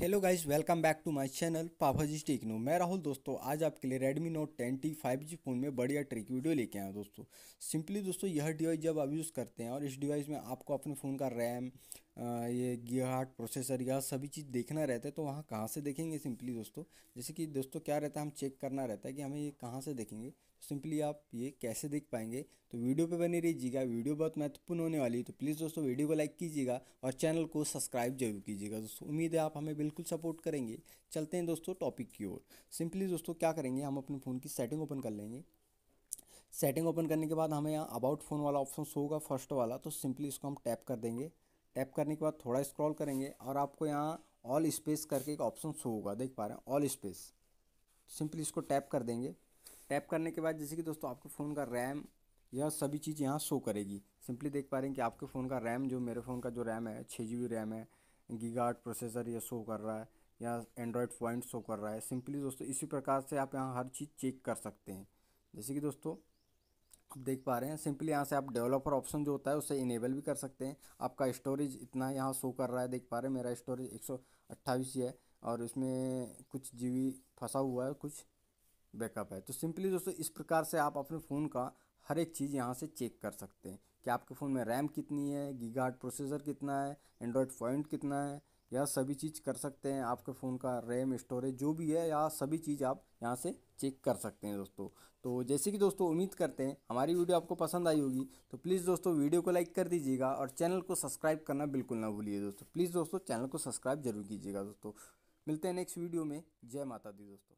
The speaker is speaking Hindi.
Hello guys welcome back to my channel Pabhaji techno मैं राहुल, दोस्तों, आज आपके लिए Redmi Redmi Note 10T 5G phone में बढ़िया ट्रिक वीडियो लेके आया दोस्तों। सिंपली दोस्तों, यह डिवाइस जब आप यूज़ करते हैं और इस डिवाइस में आपको अपने फ़ोन का रैम ये गिगाहर्ट प्रोसेसर या सभी चीज़ देखना रहता है तो वहाँ कहाँ से देखेंगे सिंपली दोस्तों? जैसे कि दोस्तों क्या रहता है, हम चेक करना रहता है कि हमें ये कहाँ से देखेंगे। सिंपली आप ये कैसे देख पाएँगे? तो वीडियो पे बने रहिएगा, वीडियो बहुत महत्वपूर्ण होने वाली है तो प्लीज़ दोस्तों वीडियो को लाइक कीजिएगा और चैनल को सब्सक्राइब ज़रूर कीजिएगा दोस्तों। उम्मीद है आप हमें बिल्कुल सपोर्ट करेंगे। चलते हैं दोस्तों टॉपिक की ओर। सिंपली दोस्तों क्या करेंगे, हम अपने फ़ोन की सेटिंग ओपन कर लेंगे। सेटिंग ओपन करने के बाद हमें यहाँ अबाउट फ़ोन वाला ऑप्शन शो होगा फ़र्स्ट वाला तो सिंपली इसको हम टैप कर देंगे। टैप करने के बाद थोड़ा स्क्रॉल करेंगे और आपको यहाँ ऑल स्पेस करके एक ऑप्शन शो होगा, देख पा रहे हैं ऑल स्पेस सिंपली इसको टैप कर देंगे। टैप करने के बाद जैसे कि दोस्तों आपके फ़ोन का रैम यह सभी चीज़ यहाँ शो करेगी। सिंपली देख पा रहे हैं कि आपके फ़ोन का रैम जो मेरे फ़ोन का जो रैम है छः जी रैम है गीगार्ड प्रोसेसर यह शो कर रहा है या एंड्रॉयड पॉइंट शो कर रहा है। सिंपली दोस्तों इसी प्रकार से आप यहाँ हर चीज़ चेक कर सकते हैं। जैसे कि दोस्तों देख पा रहे हैं। सिंपली यहाँ से आप डेवलपर ऑप्शन जो होता है, उसे इनेबल भी कर सकते हैं। आपका स्टोरेज इतना यहाँ शो कर रहा है, देख पा रहे हैं। मेरा स्टोरेज एक सौ अट्ठाईस है और इसमें कुछ जी फंसा हुआ है, कुछ बैकअप है। तो सिंपली दोस्तों, इस प्रकार से आप अपने फ़ोन का हर एक चीज़ यहाँ से चेक कर सकते हैं। कि आपके फ़ोन में रैम कितनी है गीगार्ड प्रोसेसर कितना है एंड्रॉयड पॉइंट कितना है यह सभी चीज़ कर सकते हैं, आपके फ़ोन का रैम, स्टोरेज, जो भी है, या सभी चीज़ आप यहाँ से चेक कर सकते हैं दोस्तों। तो जैसे कि दोस्तों, उम्मीद करते हैं हमारी वीडियो आपको पसंद आई होगी। तो प्लीज़ दोस्तों, वीडियो को लाइक कर दीजिएगा और चैनल को सब्सक्राइब करना बिल्कुल ना भूलिए दोस्तों। प्लीज़ दोस्तों, चैनल को सब्सक्राइब ज़रूर कीजिएगा दोस्तों। मिलते हैं नेक्स्ट वीडियो में। जय माता दी दोस्तों।